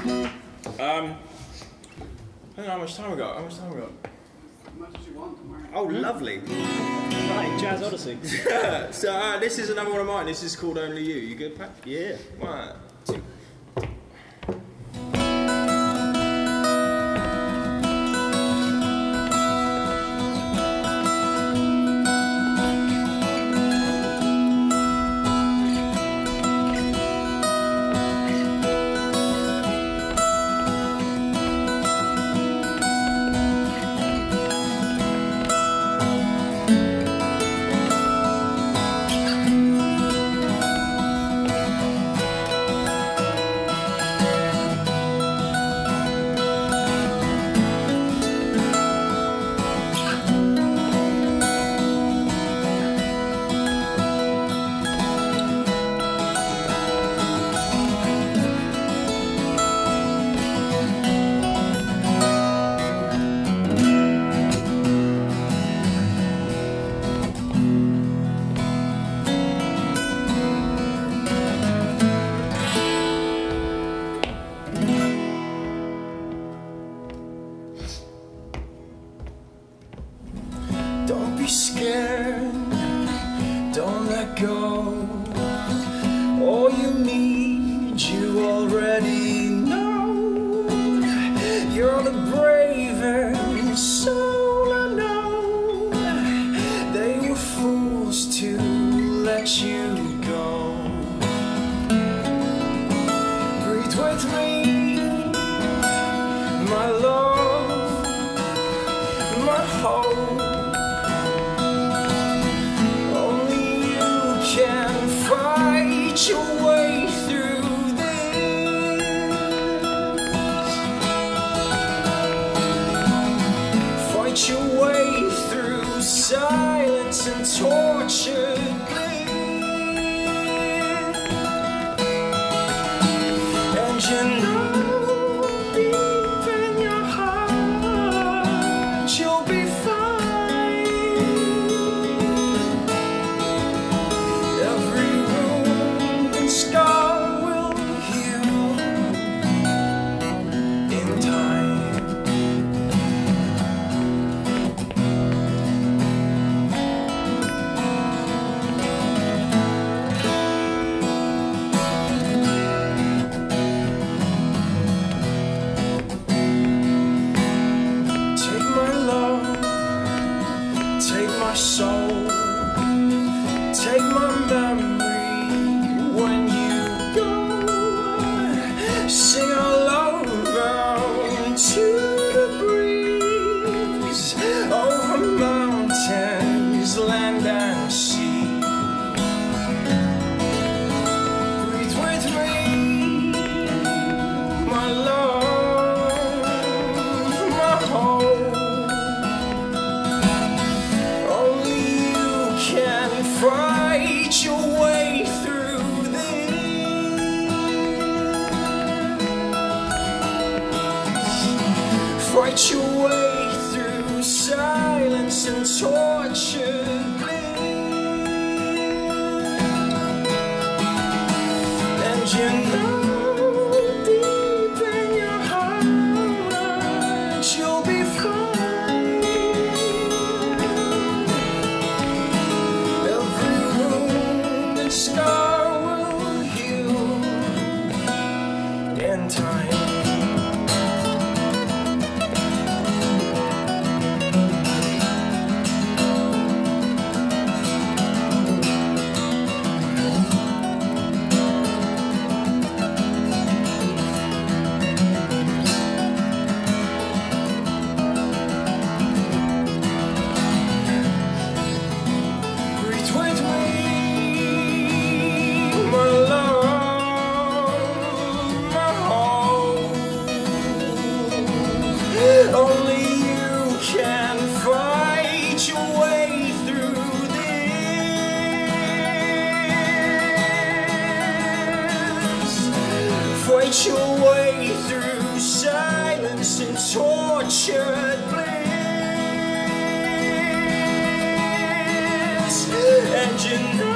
Um, I don't know how much time we got. How much time we got? As much as you want. Oh, lovely. Right, Jazz Odyssey. so uh, this is another one of mine. This is called Only You. You good, Pat? Yeah. One, go. All you need, you already know. You're the bravest soul I know. They were fools to let you go. Breathe with me, my love, my hope. And Sing Fight your way through silence and torture. And you know and tortured bliss. And you know